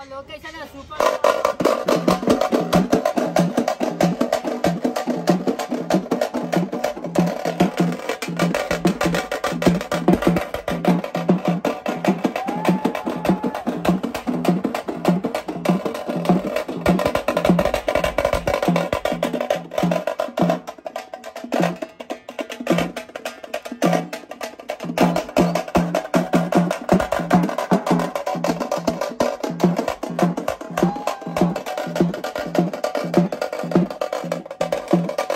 Aló. you